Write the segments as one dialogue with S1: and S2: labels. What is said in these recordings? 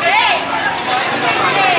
S1: Ei!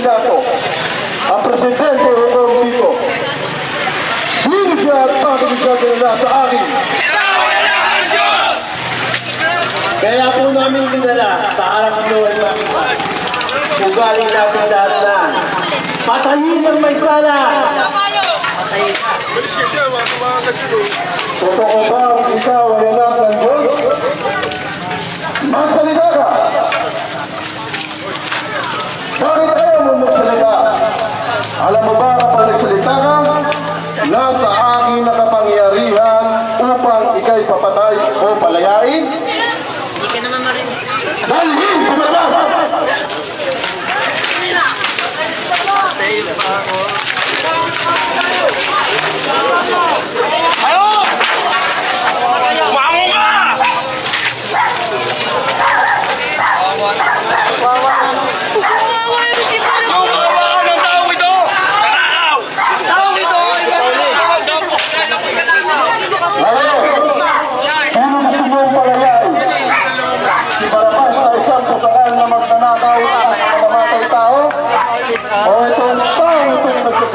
S1: Pilato, ang presidente ng Kongreso. Sino siya at siya dinala sa akin?
S2: Kaya po namin dinala sa harap ng Lord namin. Ugali natin na. Patayin ang may sala!
S1: Totoo ba ang ikaw ay anak ng Diyos? Magsalita ka! Bakit? Alam mo ba kapag nagsalita ka, nasa akin na kapangyarihan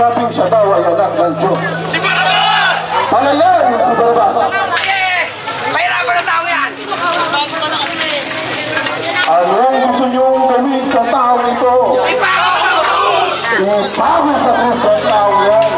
S1: nagsasabing siya daw ay anak ng Diyos.
S3: Si Barabas!
S1: Palayan yung si Barabas.
S4: Eh, pahirapan ng tao yan.
S1: Anong gusto niyong gawin sa tao ito?
S4: Ipago sa krus!
S1: Ipago sa krus ng tao yan.